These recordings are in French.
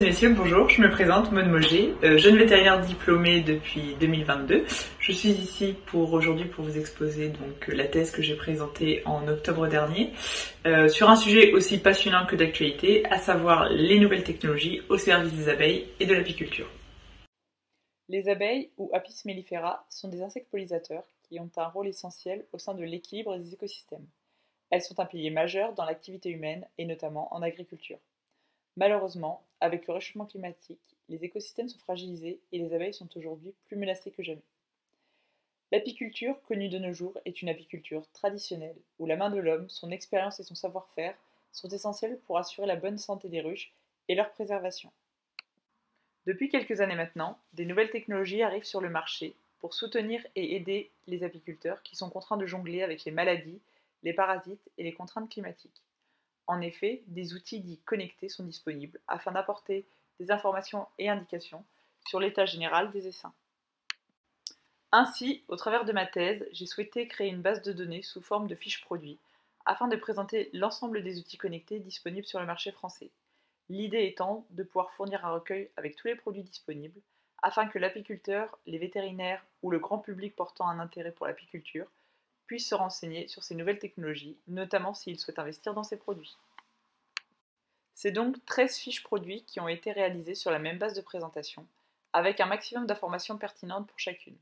Messieurs, bonjour, je me présente, Maud Moger, euh, jeune vétérinaire diplômée depuis 2022. Je suis ici pour aujourd'hui pour vous exposer donc la thèse que j'ai présentée en octobre dernier euh, sur un sujet aussi passionnant que d'actualité, à savoir les nouvelles technologies au service des abeilles et de l'apiculture. Les abeilles, ou Apis mellifera, sont des insectes pollinisateurs qui ont un rôle essentiel au sein de l'équilibre des écosystèmes. Elles sont un pilier majeur dans l'activité humaine et notamment en agriculture. Malheureusement, avec le réchauffement climatique, les écosystèmes sont fragilisés et les abeilles sont aujourd'hui plus menacées que jamais. L'apiculture, connue de nos jours, est une apiculture traditionnelle, où la main de l'homme, son expérience et son savoir-faire sont essentiels pour assurer la bonne santé des ruches et leur préservation. Depuis quelques années maintenant, des nouvelles technologies arrivent sur le marché pour soutenir et aider les apiculteurs qui sont contraints de jongler avec les maladies, les parasites et les contraintes climatiques. En effet, des outils dits connectés sont disponibles afin d'apporter des informations et indications sur l'état général des essaims. Ainsi, au travers de ma thèse, j'ai souhaité créer une base de données sous forme de fiches produits afin de présenter l'ensemble des outils connectés disponibles sur le marché français. L'idée étant de pouvoir fournir un recueil avec tous les produits disponibles afin que l'apiculteur, les vétérinaires ou le grand public portant un intérêt pour l'apiculture puissent se renseigner sur ces nouvelles technologies, notamment s'ils souhaitent investir dans ces produits. C'est donc 13 fiches produits qui ont été réalisées sur la même base de présentation, avec un maximum d'informations pertinentes pour chacune.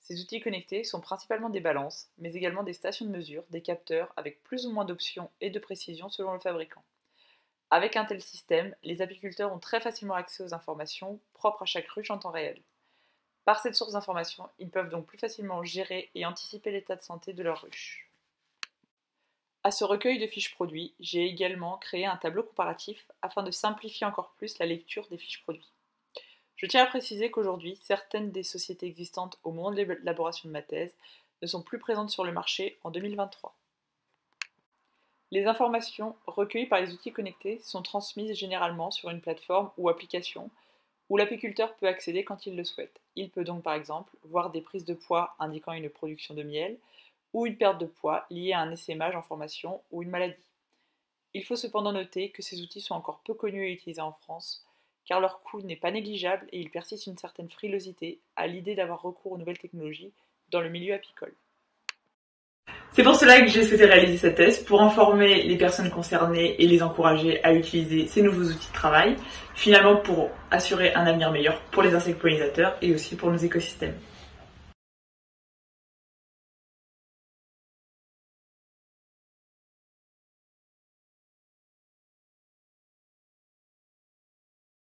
Ces outils connectés sont principalement des balances, mais également des stations de mesure, des capteurs avec plus ou moins d'options et de précision selon le fabricant. Avec un tel système, les apiculteurs ont très facilement accès aux informations propres à chaque ruche en temps réel. Par cette source d'information, ils peuvent donc plus facilement gérer et anticiper l'état de santé de leur ruche. À ce recueil de fiches produits, j'ai également créé un tableau comparatif afin de simplifier encore plus la lecture des fiches produits. Je tiens à préciser qu'aujourd'hui, certaines des sociétés existantes au moment de l'élaboration de ma thèse ne sont plus présentes sur le marché en 2023. Les informations recueillies par les outils connectés sont transmises généralement sur une plateforme ou application où l'apiculteur peut accéder quand il le souhaite. Il peut donc par exemple voir des prises de poids indiquant une production de miel ou une perte de poids liée à un essaimage en formation ou une maladie. Il faut cependant noter que ces outils sont encore peu connus et utilisés en France, car leur coût n'est pas négligeable et il persiste une certaine frilosité à l'idée d'avoir recours aux nouvelles technologies dans le milieu apicole. C'est pour cela que j'ai souhaité réaliser cette thèse, pour informer les personnes concernées et les encourager à utiliser ces nouveaux outils de travail, finalement pour assurer un avenir meilleur pour les insectes pollinisateurs et aussi pour nos écosystèmes.